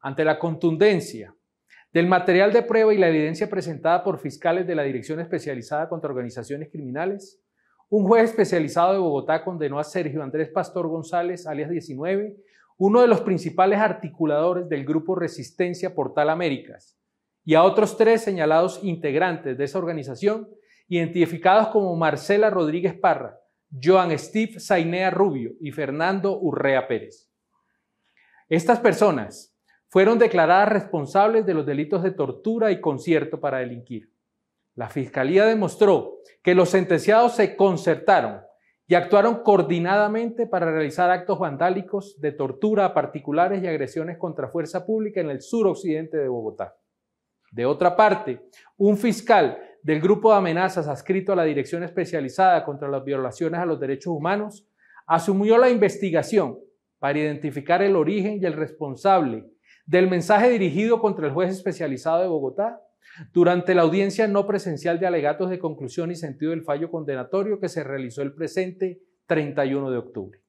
ante la contundencia del material de prueba y la evidencia presentada por fiscales de la Dirección Especializada contra Organizaciones Criminales, un juez especializado de Bogotá condenó a Sergio Andrés Pastor González, alias 19, uno de los principales articuladores del grupo Resistencia Portal Américas, y a otros tres señalados integrantes de esa organización, identificados como Marcela Rodríguez Parra, Joan Steve Zainea Rubio y Fernando Urrea Pérez. Estas personas fueron declaradas responsables de los delitos de tortura y concierto para delinquir. La Fiscalía demostró que los sentenciados se concertaron y actuaron coordinadamente para realizar actos vandálicos de tortura a particulares y agresiones contra fuerza pública en el suroccidente de Bogotá. De otra parte, un fiscal del grupo de amenazas adscrito a la Dirección Especializada contra las Violaciones a los Derechos Humanos asumió la investigación para identificar el origen y el responsable del mensaje dirigido contra el juez especializado de Bogotá durante la audiencia no presencial de alegatos de conclusión y sentido del fallo condenatorio que se realizó el presente 31 de octubre.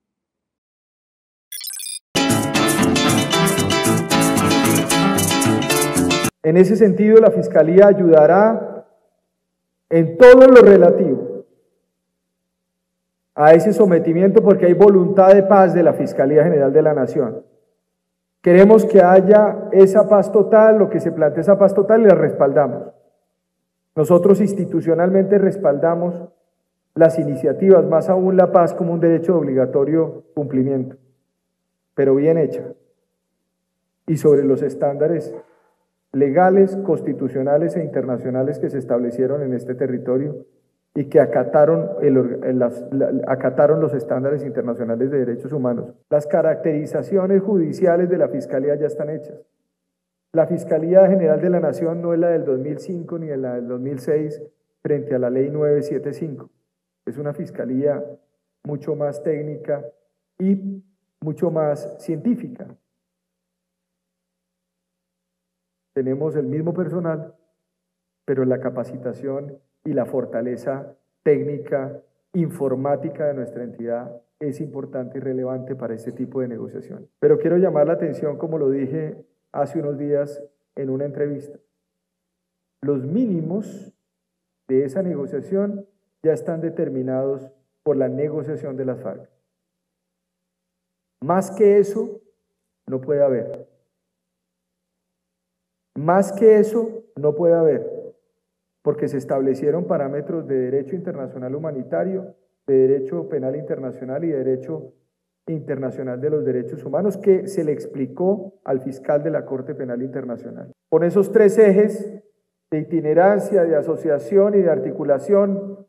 En ese sentido, la Fiscalía ayudará en todo lo relativo a ese sometimiento porque hay voluntad de paz de la Fiscalía General de la Nación. Queremos que haya esa paz total, lo que se plantea esa paz total y la respaldamos. Nosotros institucionalmente respaldamos las iniciativas, más aún la paz como un derecho de obligatorio cumplimiento, pero bien hecha y sobre los estándares legales, constitucionales e internacionales que se establecieron en este territorio y que acataron, acataron los estándares internacionales de derechos humanos. Las caracterizaciones judiciales de la Fiscalía ya están hechas. La Fiscalía General de la Nación no es la del 2005 ni la del 2006 frente a la Ley 975. Es una fiscalía mucho más técnica y mucho más científica. Tenemos el mismo personal, pero la capacitación y la fortaleza técnica, informática de nuestra entidad es importante y relevante para este tipo de negociación. Pero quiero llamar la atención, como lo dije hace unos días en una entrevista. Los mínimos de esa negociación ya están determinados por la negociación de las FARC. Más que eso, no puede haber. Más que eso, no puede haber porque se establecieron parámetros de derecho internacional humanitario, de derecho penal internacional y de derecho internacional de los derechos humanos que se le explicó al fiscal de la Corte Penal Internacional. Con esos tres ejes de itinerancia, de asociación y de articulación,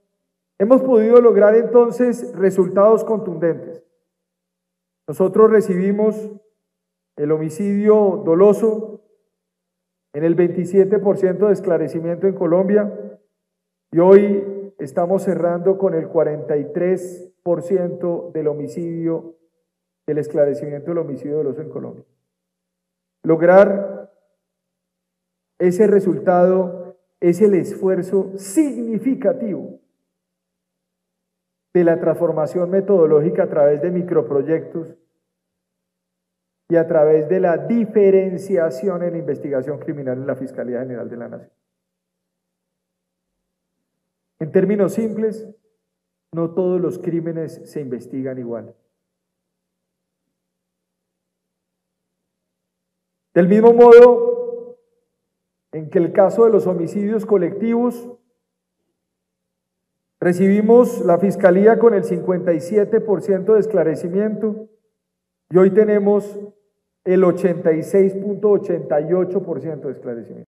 hemos podido lograr entonces resultados contundentes. Nosotros recibimos el homicidio doloso en el 27% de esclarecimiento en Colombia y hoy estamos cerrando con el 43% del homicidio, del esclarecimiento del homicidio doloso en Colombia. Lograr ese resultado es el esfuerzo significativo de la transformación metodológica a través de microproyectos y a través de la diferenciación en la investigación criminal en la Fiscalía General de la Nación. En términos simples, no todos los crímenes se investigan igual. Del mismo modo en que el caso de los homicidios colectivos, recibimos la Fiscalía con el 57% de esclarecimiento y hoy tenemos el 86.88% de esclarecimiento.